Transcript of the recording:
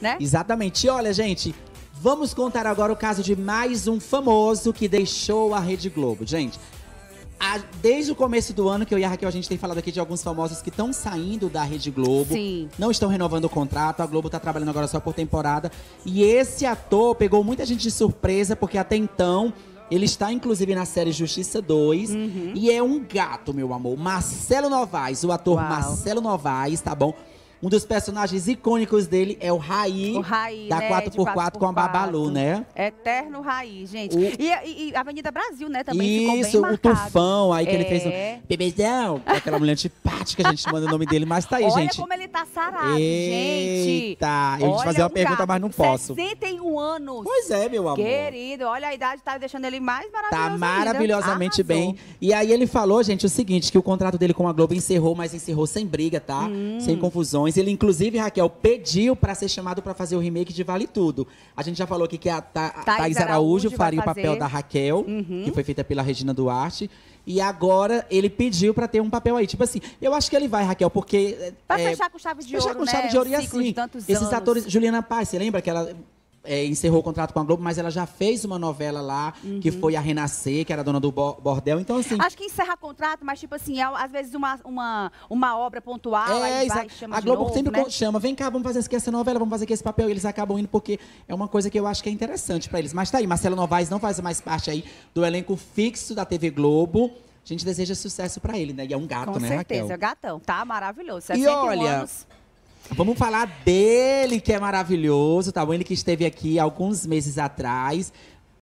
né? Exatamente. E olha, gente, vamos contar agora o caso de mais um famoso que deixou a Rede Globo. Gente, desde o começo do ano que eu e a Raquel, a gente tem falado aqui de alguns famosos que estão saindo da Rede Globo. Sim. Não estão renovando o contrato, a Globo tá trabalhando agora só por temporada. E esse ator pegou muita gente de surpresa, porque até então. Ele está, inclusive, na série Justiça 2. Uhum. E é um gato, meu amor. Marcelo Novaes, o ator Uau. Marcelo Novaes, tá bom? Um dos personagens icônicos dele é o Raí, O Raí, da né, 4x4 de com a Babalu, né? Eterno Raiz, gente. O- E, e- Avenida Brasil, né, também ficou Isso, o marcado. Tufão aí que ele fez É. um bebezão, aquela mulher antipática, a gente manda o nome dele, mas tá aí, Olha gente. como ele tá sarado, gente. Eita, eu ia te Olha, fazer uma um pergunta, mas não posso. 61 anos. Pois é, meu amor. Querido, olha a idade, tá deixando ele mais maravilhoso Tá ainda. maravilhosamente Arrasou. bem. E aí ele falou, gente, o seguinte, que o contrato dele com a Globo encerrou, mas encerrou sem briga, tá? Hum. Sem confusões. Ele, inclusive, Raquel, pediu pra ser chamado pra fazer o remake de Vale Tudo. A gente já falou aqui que a Tha- Thaís Thaís Araújo Araújo faria o papel da Raquel, Uhum. que foi feita pela Regina Duarte. E agora ele pediu pra ter um papel aí. Tipo assim, eu acho que ele vai, Raquel, porque. Pra é, fechar com chave de Fechar ouro, com né? chave de ouro e assim. esses anos. atores. Juliana Paz, você lembra que ela é, encerrou o contrato com a Globo, mas ela já fez uma novela lá, que foi a Renascer, que era dona do bo- bordel. Então, assim. Acho que encerra contrato, mas tipo assim, é, às vezes uma, uma, uma obra pontual, aí vai, chama É, a Globo novo, sempre né? chama, vem cá, vamos fazer aqui essa novela, vamos fazer aqui esse papel. E eles acabam indo porque é uma coisa que eu acho que é interessante pra eles. Mas tá aí, Marcelo Novaes não faz mais parte aí do elenco fixo da TV Globo. A gente deseja sucesso pra ele, né? E é um gato, Com né, certeza, Raquel? gatão. Tá maravilhoso. E 61 olha, anos. Vamos falar dele, que é maravilhoso, tá bom? Ele que esteve aqui alguns meses atrás,